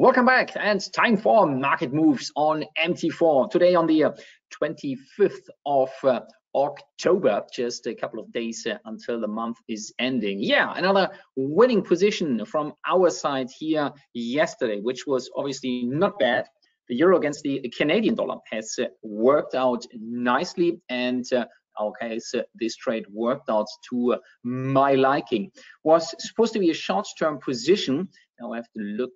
Welcome back and time for market moves on MT4. Today on the 25th of uh, October, just a couple of days uh, until the month is ending. Yeah, another winning position from our side here yesterday, which was obviously not bad. The euro against the Canadian dollar has uh, worked out nicely and uh, our case, uh, this trade worked out to uh, my liking. Was supposed to be a short-term position. Now I have to look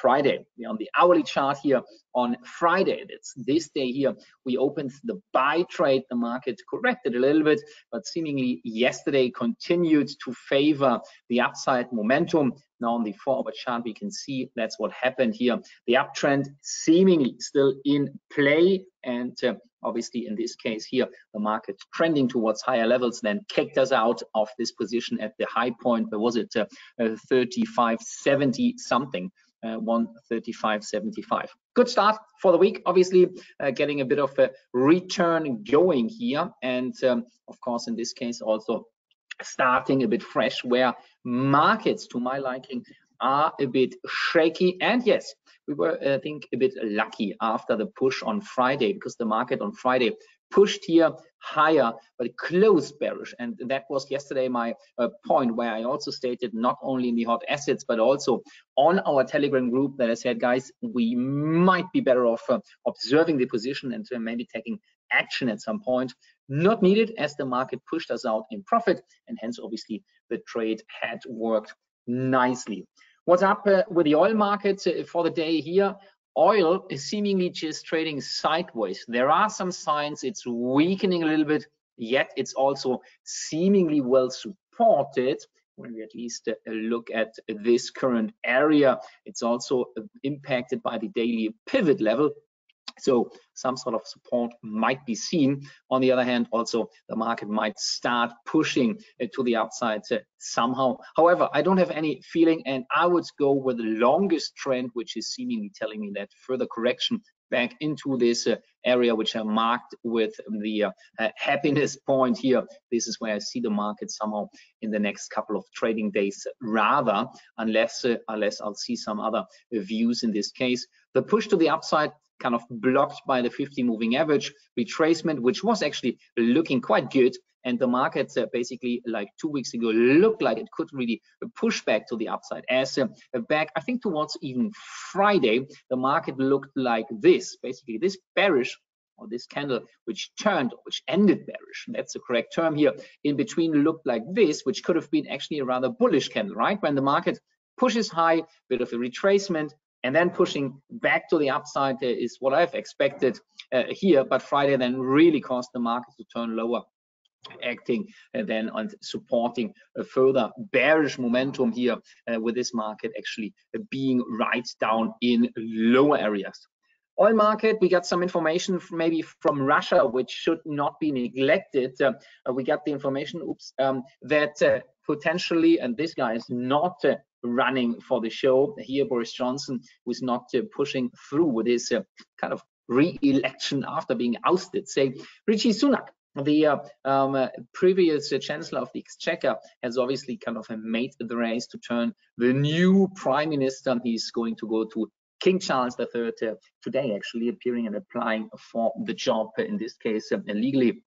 Friday. We're on the hourly chart here on Friday. That's this day here. We opened the buy trade. The market corrected a little bit, but seemingly yesterday continued to favor the upside momentum. Now on the four-hour chart, we can see that's what happened here. The uptrend seemingly still in play, and uh, obviously in this case here, the market trending towards higher levels, then kicked us out of this position at the high point. Where was it? Uh, uh, 35.70 something. Uh, 135.75. Good start for the week. Obviously, uh, getting a bit of a return going here, and um, of course, in this case, also starting a bit fresh where markets to my liking are a bit shaky and yes we were i think a bit lucky after the push on friday because the market on friday pushed here higher but closed bearish. And that was yesterday my uh, point where i also stated not only in the hot assets but also on our telegram group that i said guys we might be better off uh, observing the position and uh, maybe taking action at some point. Not needed as the market pushed us out in profit and hence obviously the trade had worked nicely. What's up uh, with the oil markets uh, for the day here oil is seemingly just trading sideways. There are some signs it's weakening a little bit yet it's also seemingly well supported. When we at least uh, look at this current area it's also uh, impacted by the daily pivot level so some sort of support might be seen. On the other hand, also the market might start pushing to the upside uh, somehow. However, I don't have any feeling and I would go with the longest trend, which is seemingly telling me that further correction back into this uh, area which I marked with the uh, uh, happiness point here. This is where I see the market somehow in the next couple of trading days rather unless uh, unless I'll see some other views in this case. The push to the upside kind of blocked by the 50 moving average retracement, which was actually looking quite good. And the market uh, basically like two weeks ago looked like it could really push back to the upside. As uh, back, I think towards even Friday, the market looked like this, basically this bearish or this candle which turned which ended bearish that's the correct term here in between looked like this which could have been actually a rather bullish candle right when the market pushes high bit of a retracement and then pushing back to the upside is what I've expected uh, here. But Friday then really caused the market to turn lower acting uh, then on supporting a further bearish momentum here uh, with this market actually being right down in lower areas oil market we got some information maybe from russia which should not be neglected uh, we got the information oops um, that uh, potentially and this guy is not running for the show. Here, Boris Johnson was not uh, pushing through with his uh, kind of re-election after being ousted. Say, Rishi Sunak, the uh, um, uh, previous uh, chancellor of the exchequer has obviously kind of made the race to turn the new prime minister he's going to go to king charles iii uh, today actually appearing and applying for the job in this case legally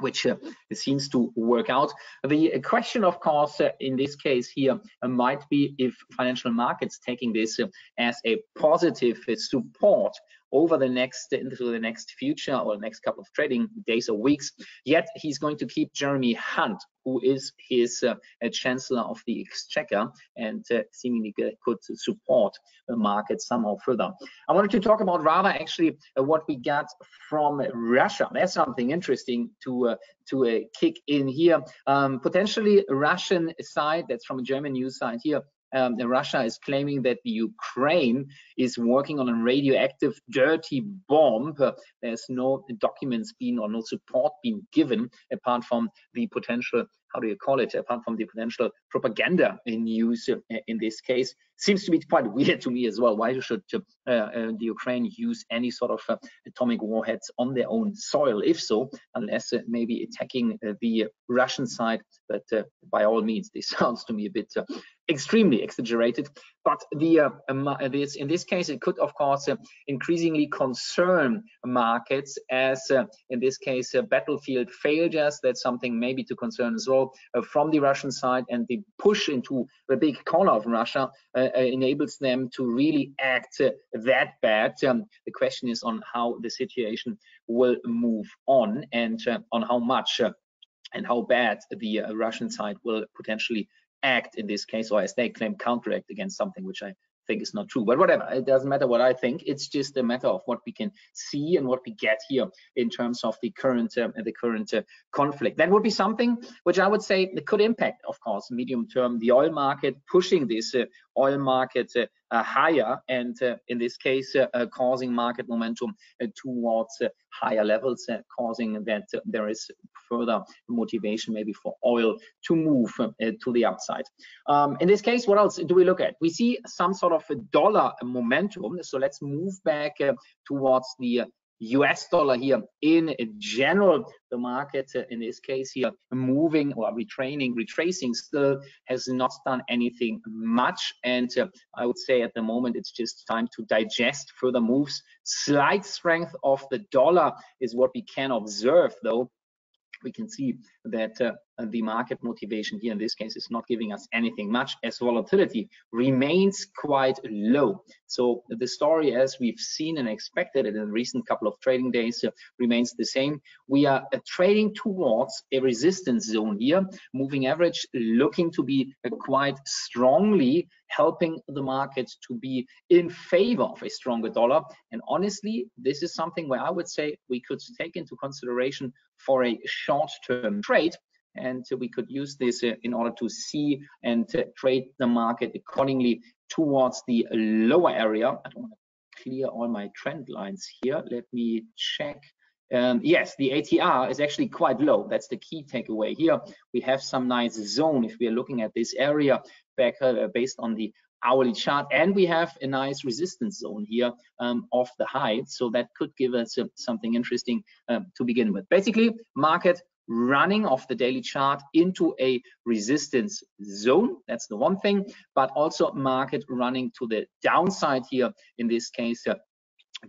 which uh, seems to work out. The question, of course, uh, in this case here uh, might be if financial markets taking this uh, as a positive uh, support over the next into the next future or the next couple of trading days or weeks. Yet he's going to keep Jeremy Hunt, who is his uh, chancellor of the exchequer and uh, seemingly could support the market somehow further. I wanted to talk about rather actually uh, what we got from Russia. That's something interesting to uh, to uh, kick in here. Um, potentially Russian side, that's from a German news side here, um, Russia is claiming that the Ukraine is working on a radioactive dirty bomb. Uh, there's no documents being or no support being given apart from the potential, how do you call it, apart from the potential propaganda in use uh, in this case. Seems to be quite weird to me as well. Why should uh, uh, the Ukraine use any sort of uh, atomic warheads on their own soil? If so, unless maybe attacking the Russian side, but by all means, this sounds to me a bit extremely exaggerated. But the uh, um, this in this case, it could of course uh, increasingly concern markets as uh, in this case battlefield failures. That's something maybe to concern as well from the Russian side, and the push into the big corner of Russia enables them to really act that bad. Um, the question is on how the situation will move on and on how much and how bad the uh, Russian side will potentially act in this case, or as they claim, counteract against something which I think is not true. But whatever, it doesn't matter what I think. It's just a matter of what we can see and what we get here in terms of the current uh, the current uh, conflict. That would be something which I would say could impact, of course, medium term the oil market, pushing this uh, oil market uh, Uh, higher, and uh, in this case, uh, uh, causing market momentum towards higher levels, causing that there is further motivation maybe for oil to move to the upside. Um, in this case, what else do we look at? We see some sort of a dollar momentum. So let's move back towards the US dollar here in general, the market uh, in this case here moving or retraining, retracing still has not done anything much. And uh, I would say at the moment it's just time to digest further moves. Slight strength of the dollar is what we can observe though we can see that uh, the market motivation here in this case is not giving us anything much as volatility remains quite low. So the story as we've seen and expected it in the recent couple of trading days uh, remains the same. We are uh, trading towards a resistance zone here, moving average looking to be uh, quite strongly helping the market to be in favor of a stronger dollar. And honestly, this is something where I would say we could take into consideration for a short-term trade and we could use this uh, in order to see and uh, trade the market accordingly towards the lower area. I don't want to clear all my trend lines here. Let me check. Um, yes, the ATR is actually quite low. That's the key takeaway here. We have some nice zone if we are looking at this area back uh, based on the hourly chart and we have a nice resistance zone here um, of the height so that could give us uh, something interesting uh, to begin with basically market running off the daily chart into a resistance zone. That's the one thing, but also market running to the downside here, in this case, uh,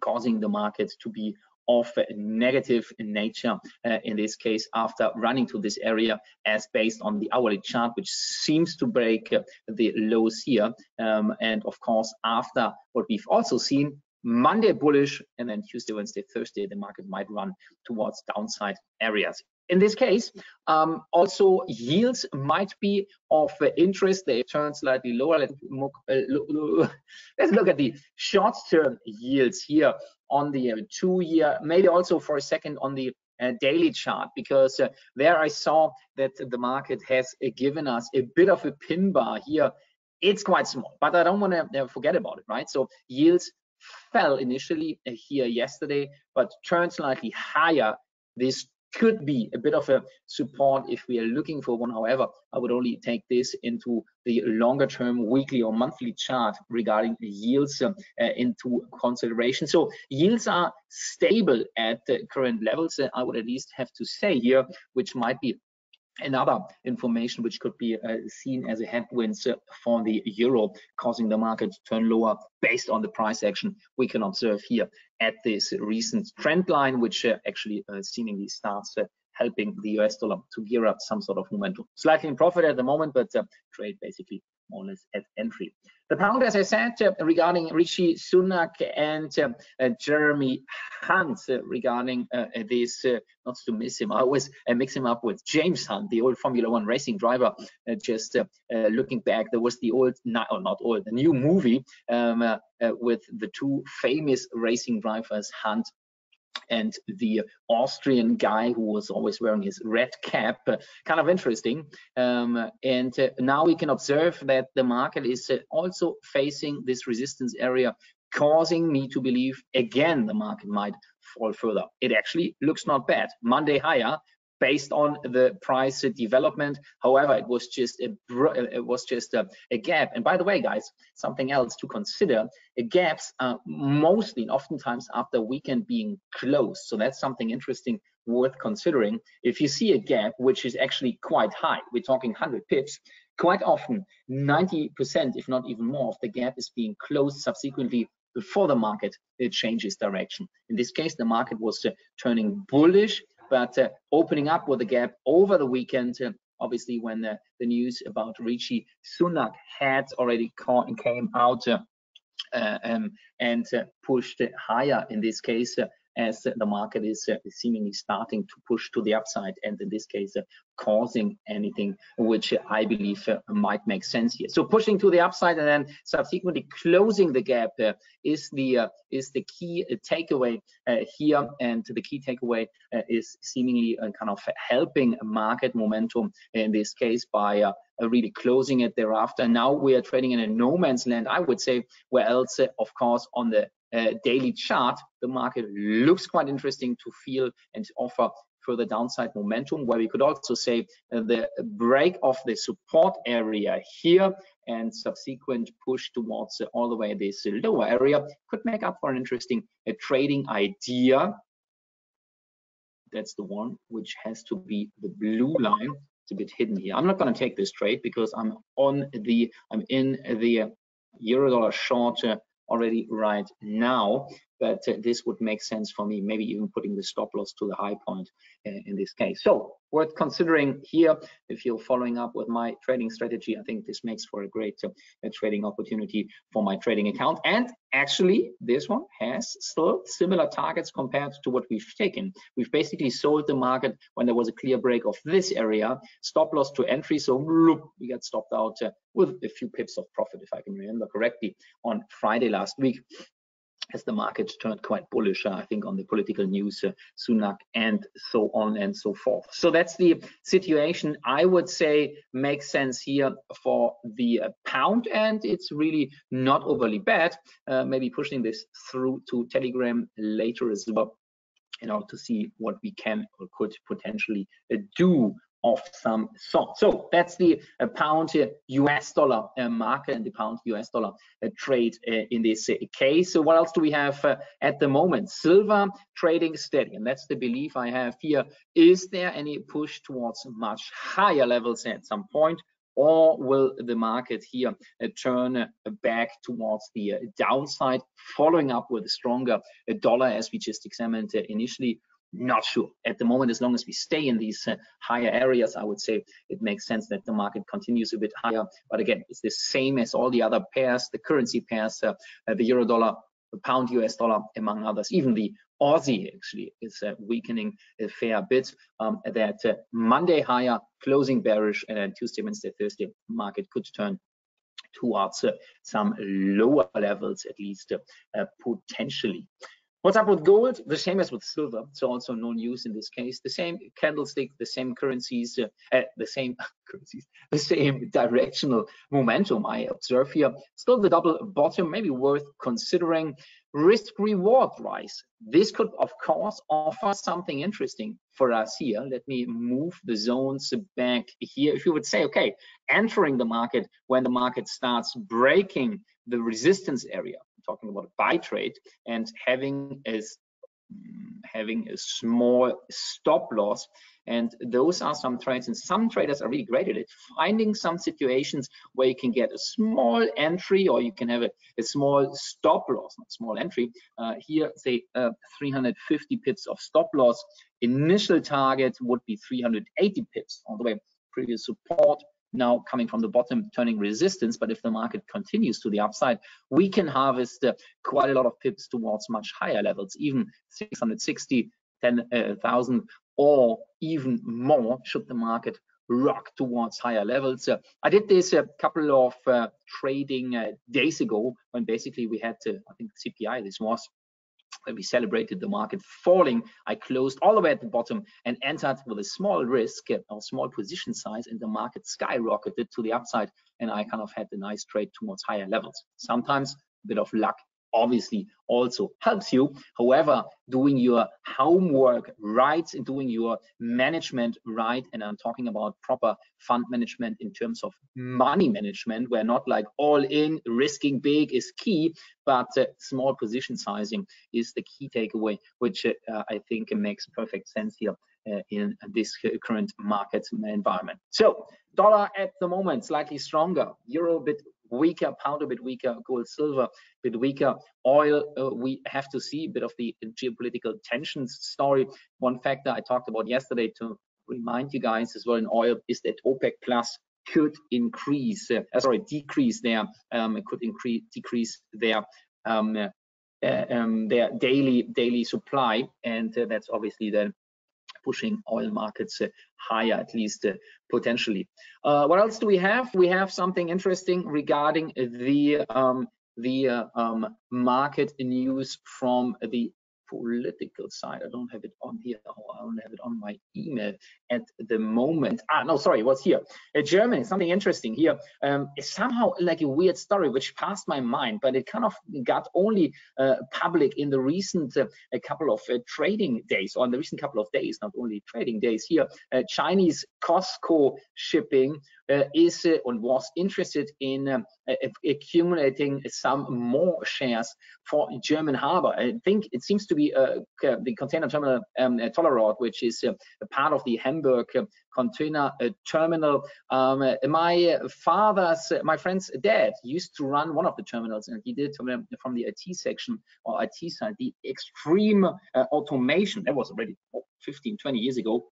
causing the market to be of a negative in nature uh, in this case after running to this area as based on the hourly chart which seems to break uh, the lows here um, and of course after what we've also seen Monday bullish and then Tuesday, Wednesday, Thursday, the market might run towards downside areas in this case, um, also yields might be of interest. They turn slightly lower. Let's look, uh, let's look at the short-term yields here on the uh, two-year, maybe also for a second on the uh, daily chart, because uh, there I saw that the market has uh, given us a bit of a pin bar here. It's quite small, but I don't want to forget about it, right? So yields fell initially uh, here yesterday, but turned slightly higher this could be a bit of a support if we are looking for one. However, I would only take this into the longer term weekly or monthly chart regarding yields uh, into consideration. So yields are stable at the current levels, uh, I would at least have to say here, which might be another information which could be uh, seen as a headwind for the euro, causing the market to turn lower based on the price action we can observe here at this recent trend line, which uh, actually uh, seemingly starts uh, helping the US dollar to gear up some sort of momentum. Slightly in profit at the moment, but uh, trade basically more or less at entry. The pound, as I said, regarding Rishi Sunak and uh, uh, Jeremy Hunt regarding uh, uh this, uh, not to miss him, I always uh, mix him up with James Hunt, the old Formula One racing driver. just looking back, there was the old, not, or not old, the new movie um, with the two famous racing drivers, Hunt and the Austrian guy who was always wearing his red cap. Uh, kind of interesting. Um, and uh, now we can observe that the market is uh, also facing this resistance area, causing me to believe again the market might fall further. It actually looks not bad. Monday higher, based on the price development. However, it was just a it was just a, a gap. And by the way, guys, something else to consider: gaps are mostly, oftentimes, after weekend being closed. So that's something interesting worth considering. If you see a gap which is actually quite high, we're talking 100 pips, quite often 90%, if not even more, of the gap is being closed subsequently before the market it changes direction. In this case, the market was uh, turning bullish, but uh, opening up with a gap over the weekend. Uh, obviously, when the news about Rishi Sunak had already came out uh, um, and uh, pushed higher in this case uh, as the market is uh, seemingly starting to push to the upside and in this case uh, causing anything which I believe uh, might make sense here. So pushing to the upside and then subsequently closing the gap uh, is the uh, is the key uh, takeaway here and the key takeaway is seemingly kind of helping market momentum in this case by really closing it thereafter. Now we are trading in a no man's land, I would say, where else, of course, on the uh, daily chart, the market looks quite interesting to feel and offer further downside momentum, where we could also say uh, the break of the support area here and subsequent push towards uh, all the way this lower area could make up for an interesting uh, trading idea. That's the one which has to be the blue line. It's a bit hidden here. I'm not going to take this trade because I'm on the, I'm in the euro dollar short uh, already right now, but uh, this would make sense for me, maybe even putting the stop loss to the high point uh, in this case. So worth considering here, if you're following up with my trading strategy, I think this makes for a great uh, trading opportunity for my trading account. And actually, this one has still similar targets compared to what we've taken. We've basically sold the market when there was a clear break of this area, stop loss to entry. So we got stopped out uh, with a few pips of profit, if I can remember correctly, on Friday last week as the market turned quite bullish, uh, I think, on the political news, uh, Sunak, and so on and so forth. So that's the situation I would say makes sense here for the uh, pound, and it's really not overly bad. Maybe pushing this through to Telegram later as well in order to see what we can or could potentially do of some sort. So that's the uh, pound US dollar uh, market and the pound US dollar uh, trade uh, in this uh, case. So what else do we have uh, at the moment? Silver trading steady, and that's the belief I have here. Is there any push towards much higher levels at some point? Or will the market here turn back towards the downside, following up with a stronger dollar as we just examined initially, not sure. At the moment as long as we stay in these uh, higher areas i would say it makes sense that the market continues a bit higher. But again it's the same as all the other pairs the currency pairs uh, uh, the euro dollar the pound us dollar among others. Even the aussie actually is uh, weakening a fair bit. Um, that uh, monday higher closing bearish and then tuesday wednesday thursday market could turn towards uh, some lower levels at least potentially What's up with gold? The same as with silver. So also no news in this case. The same candlestick, the same currencies, uh, uh, the same currencies, the same directional momentum I observe here. Still the double bottom, maybe worth considering. Risk reward rise. This could, of course, offer something interesting for us here. Let me move the zones back here. If you would say, okay, entering the market when the market starts breaking the resistance area, talking about a buy trade and having a having a small stop loss. And those are some trades and some traders are really great at it. Finding some situations where you can get a small entry or you can have a, a small stop loss not small entry uh, here say uh, 350 pips of stop loss. Initial target would be 380 pips all the way. Previous support now coming from the bottom turning resistance but if the market continues to the upside we can harvest uh, quite a lot of pips towards much higher levels even 660 10,000 uh, or even more should the market rock towards higher levels. Uh, I did this a couple of uh, trading uh, days ago when basically we had I think CPI this was, when we celebrated the market falling, I closed all the way at the bottom and entered with a small risk or uh, small position size, and the market skyrocketed to the upside. And I kind of had a nice trade towards higher levels. Sometimes a bit of luck obviously also helps you. However, doing your homework right and doing your management right, and I'm talking about proper fund management in terms of money management, where not like all in, risking big is key, but uh, small position sizing is the key takeaway, which uh, I think makes perfect sense here in this current market environment. So dollar at the moment slightly stronger, euro a bit weaker, pound a bit weaker, gold, silver a bit weaker. Oil, uh, we have to see a bit of the geopolitical tensions story. One factor I talked about yesterday to remind you guys as well in oil is that OPEC Plus could increase, uh, sorry, decrease their, um, could increase, decrease their um, uh, um, their daily daily supply, and uh, that's obviously then pushing oil markets uh, higher, at least uh, potentially. Uh, what else do we have? We have something interesting regarding the um, the uh, um, market news from the political side. I don't have it on here. Oh, I don't have it on my email at the moment. Ah, no, sorry, what's here? Uh, Germany, something interesting here. Um, it's somehow like a weird story which passed my mind, but it kind of got only uh, public in the recent uh, a couple of uh, trading days, or in the recent couple of days, not only trading days here. Uh, Chinese COSCO shipping is and was interested in um, accumulating some more shares for German Harbor. I think it seems to be uh, the container terminal um, Tollerort, which is uh, a part of the Hamburg uh, container terminal. Um, my father's, my friend's dad used to run one of the terminals, and he did from the IT section or IT side the extreme automation. That was already 15, 20 years ago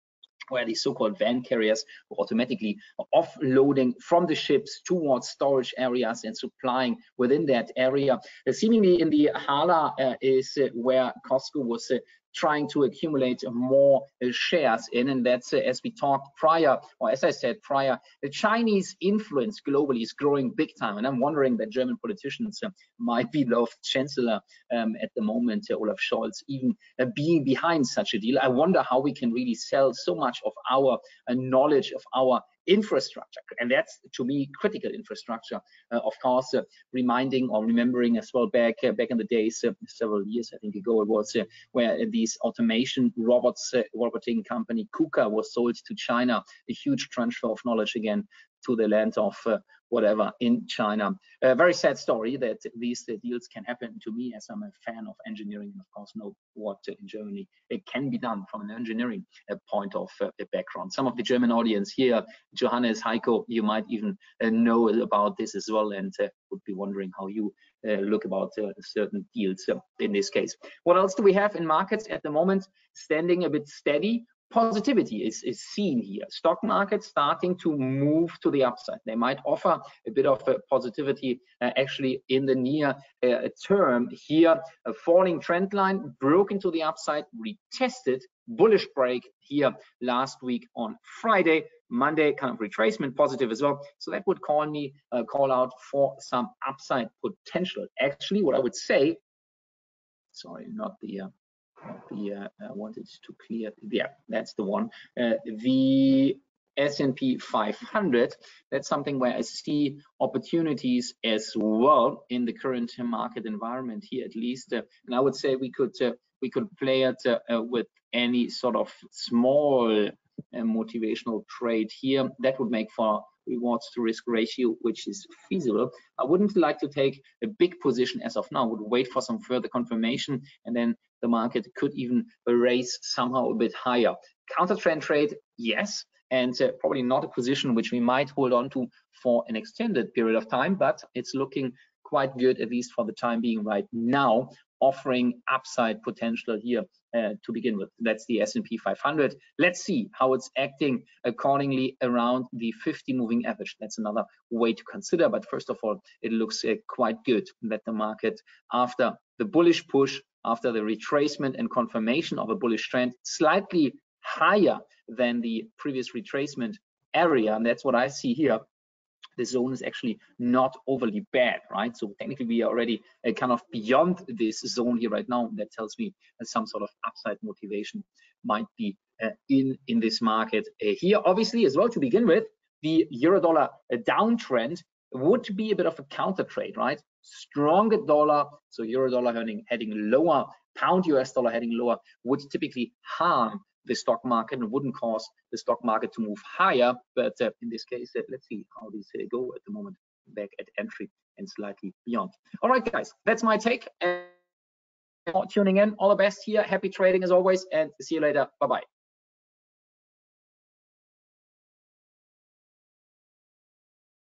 where these so-called van carriers were automatically offloading from the ships towards storage areas and supplying within that area. Uh, seemingly in the Hala uh, is uh, where COSCO was uh, trying to accumulate more uh, shares in. And that's, uh, as we talked prior, or as I said prior, the Chinese influence globally is growing big time. And I'm wondering that German politicians uh, might be the chancellor um, at the moment, Olaf Scholz, even being behind such a deal. I wonder how we can really sell so much of our knowledge, of our infrastructure. And that's to me critical infrastructure uh, of course uh, reminding or remembering as well back uh, back in the days several years i think ago it was where these automation robots roboting company kuka was sold to china a huge transfer of knowledge again to the land of whatever in China. A very sad story that these uh, deals can happen to me as I'm a fan of engineering and of course know what uh, in Germany it can be done from an engineering uh, point of background. Some of the German audience here, Johannes, Heiko, you might even know about this as well and would be wondering how you uh, look about uh, certain deals uh, in this case. What else do we have in markets at the moment? Standing a bit steady positivity is, is seen here. Stock markets starting to move to the upside. They might offer a bit of a positivity uh, actually in the near uh, term. Here, a falling trend line broke into the upside, retested, bullish break here last week on Friday. Monday, kind of retracement positive as well. So that would call me uh, call out for some upside potential. Actually, what I would say, sorry, not the uh, uh, I wanted to clear yeah that's the one. Uh, the S&P 500 that's something where I see opportunities as well in the current market environment here at least uh, and I would say we could uh, we could play it uh, uh, with any sort of small motivational trade here. That would make for rewards to risk ratio, which is feasible. I wouldn't like to take a big position as of now, would wait for some further confirmation and then the market could even raise somehow a bit higher. Counter trend trade, yes, and uh, probably not a position which we might hold on to for an extended period of time, but it's looking quite good, at least for the time being right now, offering upside potential here uh, to begin with. That's the S&P 500. Let's see how it's acting accordingly around the 50 moving average. That's another way to consider. But first of all, it looks uh, quite good that the market, after the bullish push, after the retracement and confirmation of a bullish trend, slightly higher than the previous retracement area. And that's what I see here the zone is actually not overly bad, right? So technically we are already uh, kind of beyond this zone here right now. That tells me that some sort of upside motivation might be uh, in, in this market uh, here. Obviously as well to begin with, the euro dollar uh, downtrend would be a bit of a counter trade, right? Stronger dollar, so euro dollar heading, heading lower, pound US dollar heading lower would typically harm the stock market and wouldn't cause the stock market to move higher. But uh, in this case, uh, let's see how these uh, go at the moment back at entry and slightly beyond. All right, guys, that's my take. And tuning in, all the best here. Happy trading as always, and see you later. Bye bye.